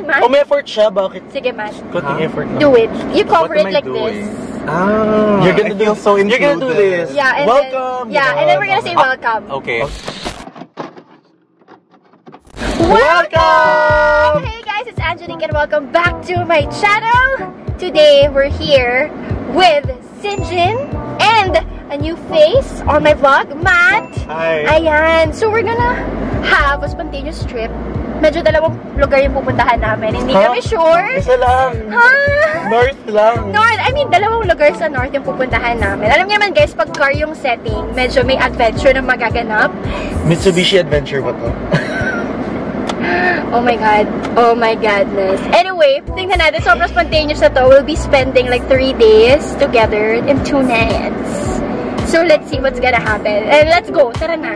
ni Matt. Oh, may effort siya. Bakit? Sige, Matt. Kunting effort lang. Do it. You cover it like doing? this. Ah, You're gonna I do, feel so You're gonna do this. Yeah, and Welcome. then, yeah, and then we're gonna say welcome. Okay. Welcome! Hey guys, it's Angelique and welcome back to my channel. Today we're here with Sinjin and a new face on my vlog, Matt. Hi. Ayan, so we're gonna have a spontaneous trip. Medyo dalawang lugar yung pupuntahan namin. Hindi Huh? kami sure. Isa lang. Ha? North lang. North, I mean, dalawang lugar sa North yung pupuntahan namin. Alam niyo naman guys, pag car yung setting, medyo may adventure na magaganap. Mitsubishi Adventure ba to? Oh my God. Oh my godness. Anyway, tingnan natin. Sobrang spontaneous na to. We'll be spending like three days together in two nights. So, let's see what's gonna happen. And let's go. Tara na.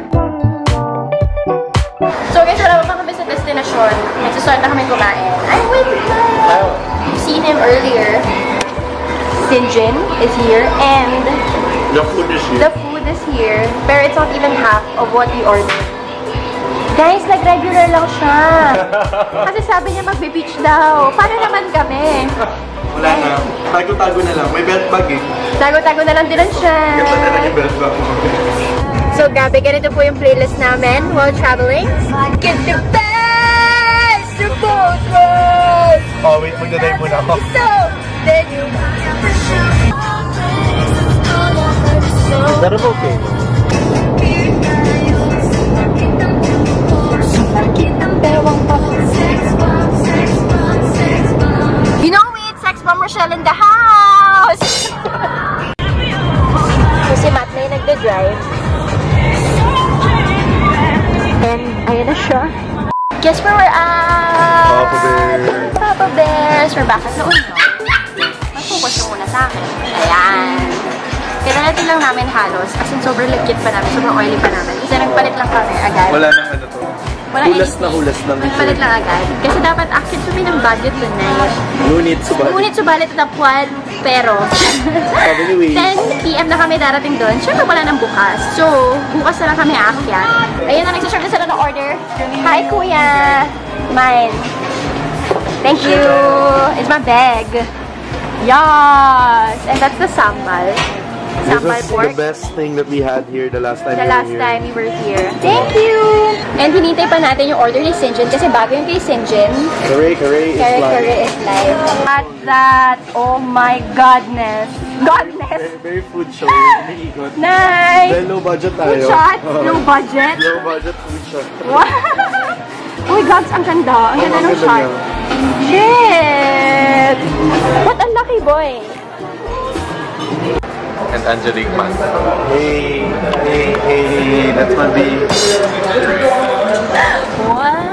So, guys, wala pa kami sa destination. Nagsistart na kami kumain. I'm with Matt. You've seen him earlier. Sinjin is here. And The food is the food is here. Pero it's not even half of what we ordered. Guys, nag-regular lang siya. Kasi sabi niya magbe-beach daw. Paano naman kami? Wala na. Tago-tago na lang. May belt bag eh. Tago-tago na lang din siya. Ganda na lang yung belt bag mo. So, grabe, ganito po yung playlist namin while traveling. Get the best of both worlds. Oh, wait. Magdadrive muna ako. So, then you... Pero okay. You sobrang legit pa namin. Sobrang oily pa namin. Kasi nagpalit lang kami agad. Wala nang ano to. Wala hulas anything. na hulas lang. Nagpalit lang agad. Kasi dapat active kami ng budget tonight. Ngunit subalit. Ngunit subalit na puwan, pero Sabi ni Wayne. 10 p.m. na kami darating doon. Siyempre wala nang bukas. So, bukas na lang kami aakyat. Ayun na, nagsaserve na sila ng order. Hi, Kuya! Mine. Thank you! It's my bag. Yes! And that's the sambal. This Sambal is pork. the best thing that we had here the last time The we were last here. time we were here. Thank you! And hinintay pa natin yung order ni Sinjin kasi bago yung kay Sinjin. Kare, kare is Kare like... Kare is live. At that, oh my godness. Godness! Very, very food show. Umiikot. Nice! Dahil low budget tayo. Food shot, low budget. Low budget food shot. Wow! Uy, gods, ang ganda. Ang ganda ng Ang shot. Shit! What a lucky boy! And Angelique Man. Hey, hey, hey, that's my babe. What?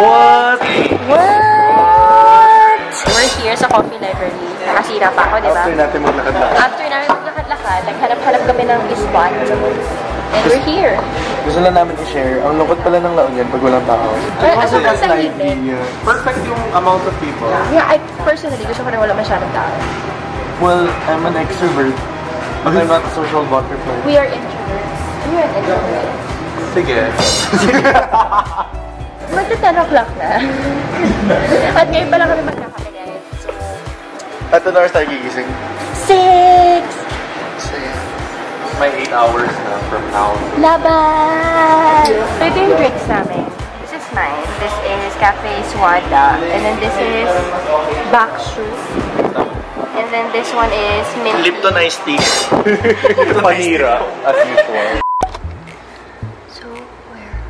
What? What? We're here sa Coffee Library. Nakasira pa ako, di ba? After natin maglakad-lakad. After namin maglakad-lakad, naghanap-hanap kami ng spot. And we're here. Gusto lang namin i-share. Ang lungkot pala ng La Union pag walang tao. Ay, asa ka sa Lively, uh, Perfect yung amount of people. Yeah, I personally gusto ko rin wala masyadong tao. Well, I'm an extrovert. But I'm not a social butterfly. We are introverts. We are introverts. Sige. Magta 10 o'clock na. At ngayon pa lang kami magkakapilit. So, At ano oras tayo gigising? 6! Sige. May 8 hours na from now. Laban! So, ito yung drinks namin. This is mine. This is Cafe Swada. And then this is Bakshu. And then this one is mint. Lipton iced tea. Panira, as usual. So, we're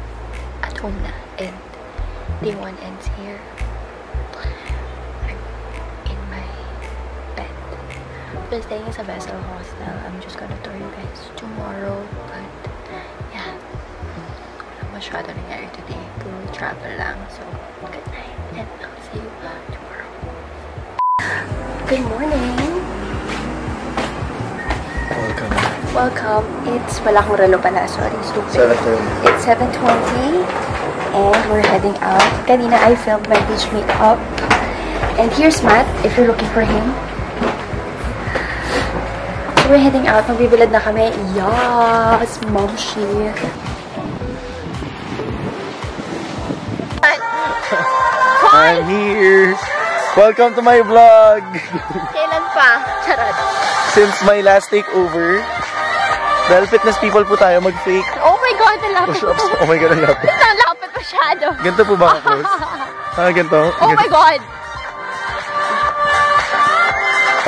at home na. And day one ends here. I'm in my bed. We're staying sa Vessel Hostel. I'm just gonna tour you guys tomorrow. But, yeah. Wala masyado nangyari today. Puro travel lang. So, good Good morning! Welcome. Welcome. It's, wala akong relo pala. Sorry, stupid. 7:20. It's 7.20 and we're heading out. Kanina, I filmed my beach makeup. And here's Matt, if you're looking for him. So we're heading out. Magbibilad na kami. Yes! Momshi. I'm here! Welcome to my vlog! Kailan pa? Charot. Since my last takeover, dahil fitness people po tayo, mag-fake Oh my God, ang lapit push-ups. mo. Oh my God, ang lapit. Ang lapit masyado. Ganito po ba ka-close? Ah, ganito? Oh my God.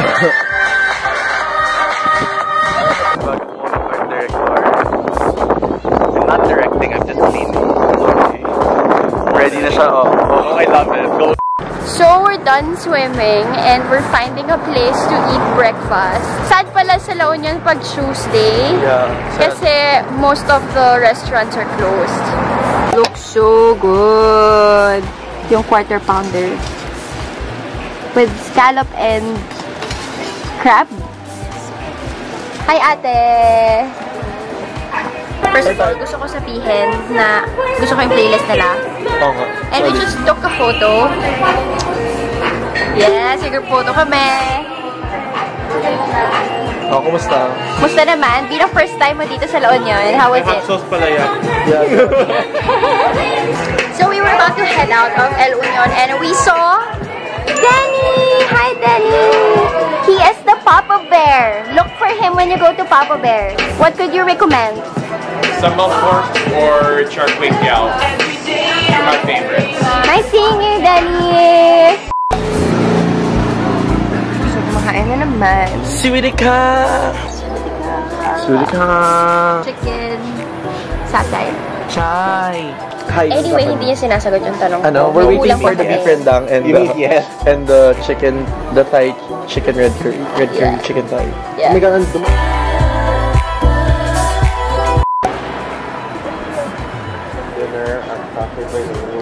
Ako. I'm not directing, I'm just cleaning. Okay. Ready na siya, oh. Oh, I love it. Go. Done swimming and we're finding a place to eat breakfast. Sad pala sa La Union pag Tuesday. Yeah. Kasi most of the restaurants are closed. Looks so good. Yung quarter pounder. With scallop and crab. Hi, ate! First of all, gusto ko sabihin na gusto ko yung playlist nila. Nga. And we just took a photo. Yes, sige photo kami. Oh, kumusta? Musta naman? Di na first time mo dito sa La Union. How was it? sauce pala yan. Yeah. So we were about to head out of El Union and we saw Danny! Hi, Danny! He is the Papa Bear. Look for him when you go to Papa Bear. What could you recommend? Sambal pork or char kway teow. Two of my favorites. Nice seeing you, Danny! So, kumakain na naman. Siwidika! Siwidika! Chicken satay. Chai! Hi. Anyway, hindi niya sinasagot yung tanong Ano, ko. we're waiting for the beef rendang and the, yes? and the chicken, the Thai chicken red curry, red curry Yeah. chicken Thai. Yeah. Oh my God, Dinner at Cafe by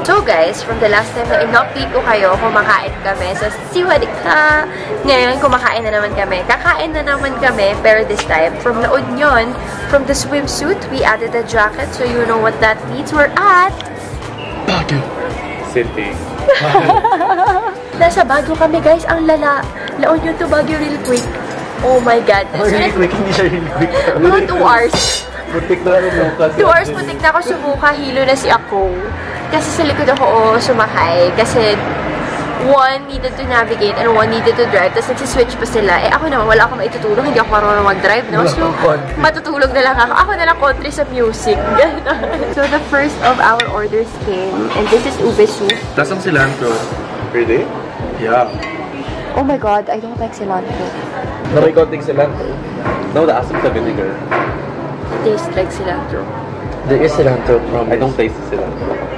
So guys, from the last time na in-update ko kayo, kumakain kami sa Siwadika. Ngayon, kumakain na naman kami. Kakain na naman kami, pero this time, from La Union, from the swimsuit, we added a jacket, so you know what that means. We're at... City. Nasa Baguio kami guys, ang lala. La Union to Baguio real quick. Oh my God. Oh, really quick, hindi siya really quick. Mga 2 hours. Butik na rin yung kasi. 2 hours putik na ako sumuka, hilo na si ako. Kasi sa likod ako oh, sumakay. Kasi one needed to navigate and one needed to drive. Tapos nagsiswitch pa sila. Eh ako naman, wala akong maitutulong. Hindi ako marunong mag-drive, no? So, matutulog na lang ako. Ako na lang country sa music. So, the first of our orders came. And this is ube soup. Lasang cilantro. Really? Yeah. Oh my God, I don't like cilantro. Na may konting cilantro. No, the asim sa vinegar. Tastes like cilantro. There is cilantro from I don't taste cilantro.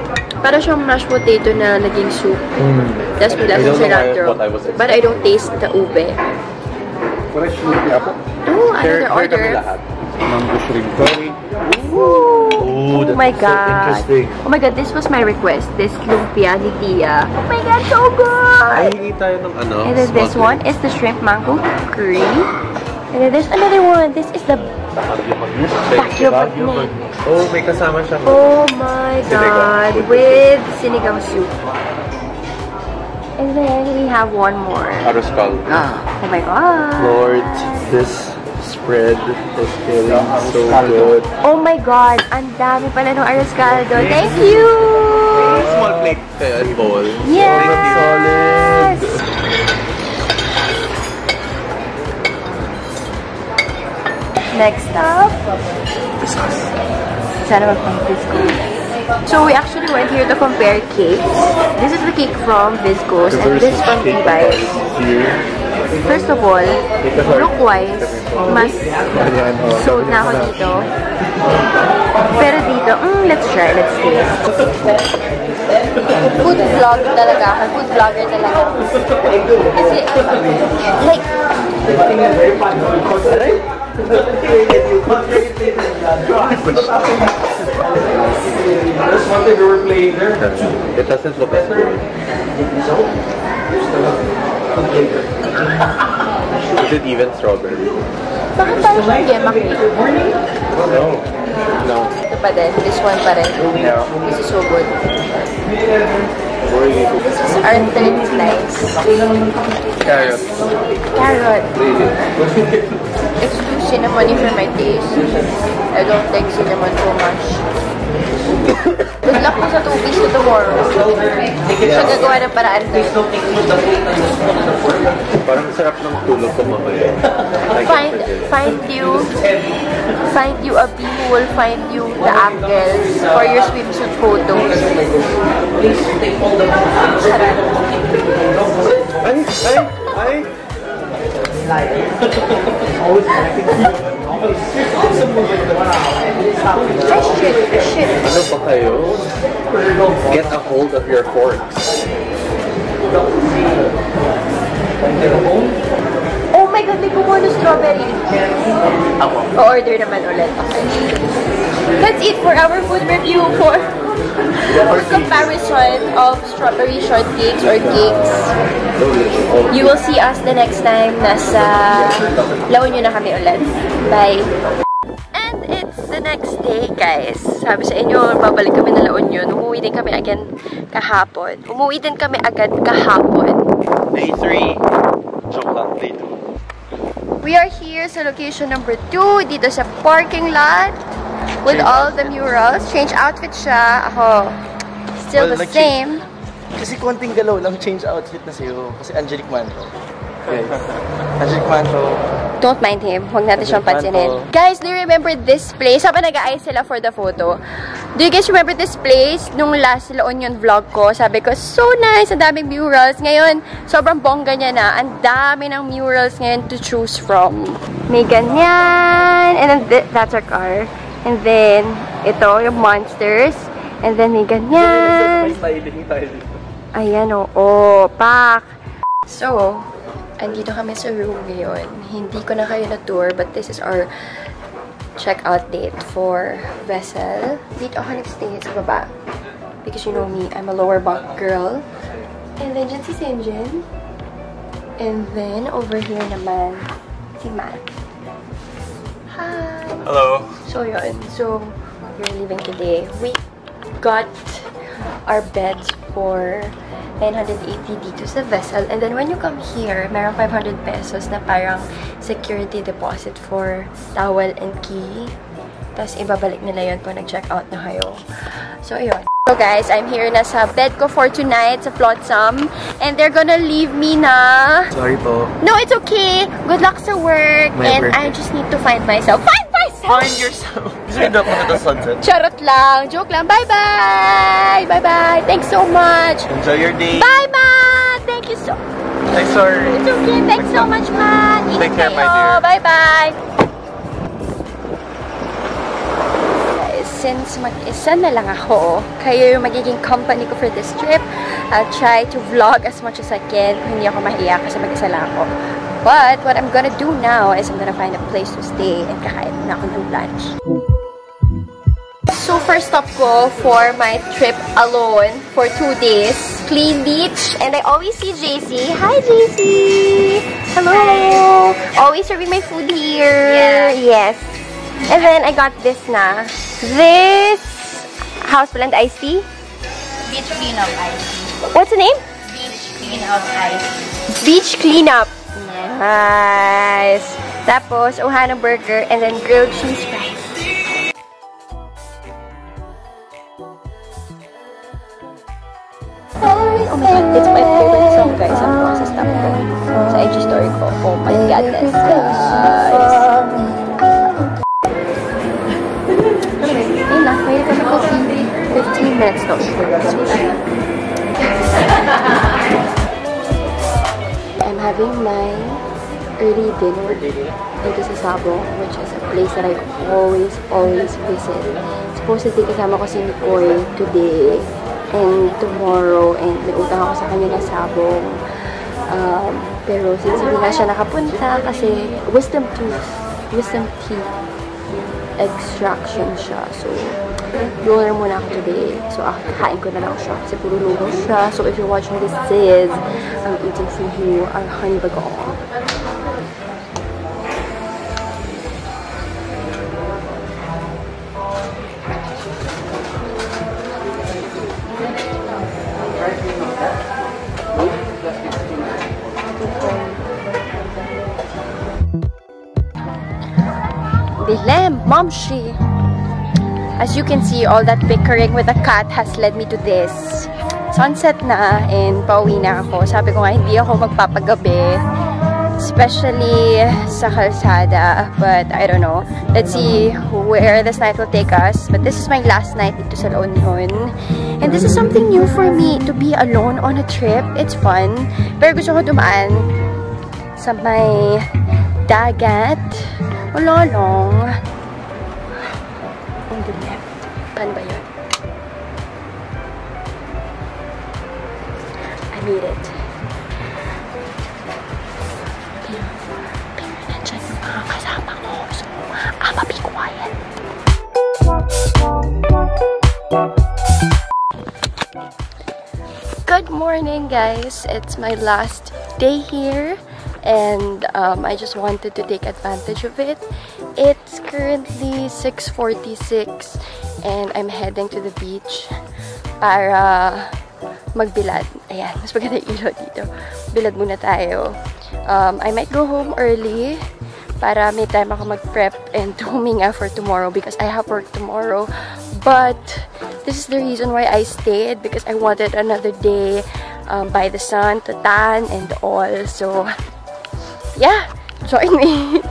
Para siyang mashed potato na naging soup. Mm. Tapos know why- cilantro. But I don't taste the ube. What actually happened? Oh, Share, another kami order. lahat. Mango shrimp curry. Ooh, oh my so god. interesting. Oh my god, this was my request. This lumpia ni Tia. Oh my god, so good! Ay, hingi tayo ng ano. And then this one is the shrimp mango curry. And then there's another one. This is the Baguio. Magnet. Oh, may kasama siyang Oh my god, with sinigang soup. And then we have one more. arroz caldo. Oh my god. Lord, this spread is feeling so good. Oh my god, ang dami pala ng arroz caldo. Thank you! Small plate kaya bowl. Yes! solid. Next up, sana magpang Viscos. So we actually went here to compare cakes. This is the cake from Viscos and this from Tibay. Here. First of all, look-wise, mas sold na ako dito. Pero dito, mm, let's try, let's taste. Food vlog talaga ako. Food vlogger talaga ako. Kasi, like, It doesn't look as good. Is it even strawberry? bakit parang siyang gemma cake? No. No. Ito pa din. This one pa rin. Yeah. This is so good. Where are you? This is our third slice. Carrot. Carrot. It's too cinnamony for my taste. I don't like cinnamon so much. gusto tomorrow. So, gagawa ng paraan doon. Parang sarap ng tulog ko mamaya. Find, find you, find you a bee who will find you the angles for your swimsuit photos. Charot. Ay, ay, ay. Ay, shit, shit. Ano ba kayo? Get a hold of your forks. Oh my God, may kumuha ng strawberry. Ako. O-order naman ulit. Okay. That's it for our food review for for comparison of strawberry shortcakes or cakes. You will see us the next time nasa La Union na kami ulit. Bye! And it's the next day, guys. Sabi sa inyo, babalik kami na La Union. Umuwi din kami again kahapon. Umuwi din kami agad kahapon. Day 3. Joke lang, day 2. We are here sa location number 2, dito sa parking lot with all the murals. Change outfit siya. Ako, still Well, the same. Kasi konting galaw lang change outfit na sa'yo. Kasi Angelic Manto. Guys. Angelic Manto. Don't mind him. Huwag natin siyang pansinin. Guys, do you remember this place? Habang nag-aayos sila for the photo. Do you guys remember this place? Nung last La Union vlog ko, sabi ko, so nice, ang daming murals. Ngayon, sobrang bongga niya na. Ang dami ng murals ngayon to choose from. May ganyan. And then, th- that's our car. And then, ito, yung monsters. And then, may ganyan. Ayan o, oh, pak. So, andito kami sa room ngayon. Hindi ko na kayo na-tour, but this is our check-out date for Vessel. Dito ako nag-stay sa baba. Because you know me, I'm a lower bunk girl. And then, dyan si Sinjin. And then, over here naman, si Matt. Hi! Hello. So yun, so we're leaving today. We got our beds for 980 dito sa vessel. And then when you come here, meron 500 pesos na parang security deposit for towel and key. Tapos ibabalik nila yun pag nag-check out na kayo. So yun. So guys, I'm here na sa bed ko for tonight sa Flotsam. And they're gonna leave me na Sorry po. no, it's okay. Good luck sa work. My and work. I just need to find myself. Find myself! Find yourself. Gusto nyo daw punta sa sunset? Charot lang. Joke lang. Bye-bye! Bye-bye! Thanks so much! Enjoy your day. Bye, Ma! Thank you so... Ay, sorry. It's okay. Thanks so much, Ma! Ingat Take care, my dear. Bye-bye! Since mag-isa na lang ako, kayo yung magiging company ko for this trip. I'll try to vlog as much as I can kung hindi ako mahiya kasi mag-isa lang ako. But, what I'm gonna do now is I'm gonna find a place to stay and kakain muna ako ng lunch. So, first stop ko for my trip alone for two days, Clean Beach. And I always see JC. Hi, JC! Hello! Always serving my food here. Yes. And then, I got this na. This house blend iced tea. Beach cleanup ice. What's the name? Beach cleanup ice. Beach Cleanup. Nice. Tapos, Ohana Burger and then grilled cheese fries. Oh my god, it's my favorite song guys. Ang bukas sa stop ko. Sa IG story ko. Oh my goodness, guys. Ayun 15 minutes to. I'm having my early dinner dito sa Sabong, which is a place that I always, always visit. Supposedly kasama ko si Nicole today and tomorrow and may utang ako sa kanya na Sabong. Um, pero since hindi na siya nakapunta kasi wisdom tooth, wisdom teeth extraction siya. So, doon muna ako today. So, kakain ko na lang siya kasi puro lugaw siya. So, if you're watching this, sis, I'm eating for you our honey bagoong. Dilem, Momshi. As you can see, all that bickering with the cat has led me to this. Sunset na and pauwi na ako. Sabi ko nga, hindi ako magpapagabi. Especially sa kalsada. But I don't know. Let's see where this night will take us. But this is my last night dito sa La. And this is something new for me to be alone on a trip. It's fun. Pero gusto ko dumaan sa may dagat. Wala It. Good morning, guys. It's my last day here, and um, I just wanted to take advantage of it. It's currently 6:46, and I'm heading to the beach para magbilad. Ayan, mas maganda ilaw dito. Bilad muna tayo. Um, I might go home early para may time ako mag-prep and huminga for tomorrow because I have work tomorrow. But this is the reason why I stayed because I wanted another day um, by the sun to tan and all. So, yeah, join me.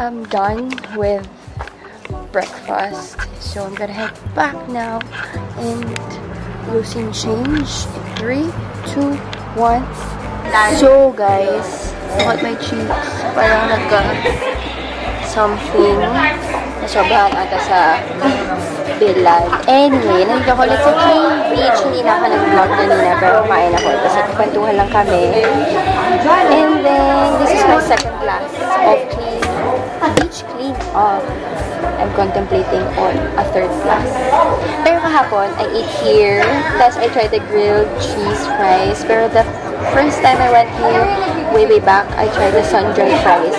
I am done with breakfast. So I'm gonna head back now and losing change. In three, two, one. So guys, look at my cheeks. Parang nagka something na sobrahan ata sa bilad. Anyway, nandito ako ulit sa Clean Beach. Hindi na ako nag-vlog kanina pero kumain ako. Kasi kwentuhan lang kami. And then, this is my second glass of beach clean off. I'm contemplating on a third glass. Pero kahapon, I ate here. Plus, I tried the grilled cheese fries. Pero the first time I went here, way, way back, I tried the sun-dried fries.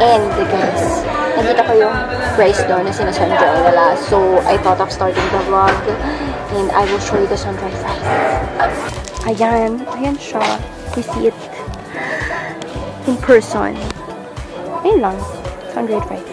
And guys, nakita ko yung fries doon na sinasun-dry nila. So, I thought of starting the vlog. And I will show you the sun-dried fries. Ayan. Ayan siya. We see it in person. Ayun lang. Sun-dried fries.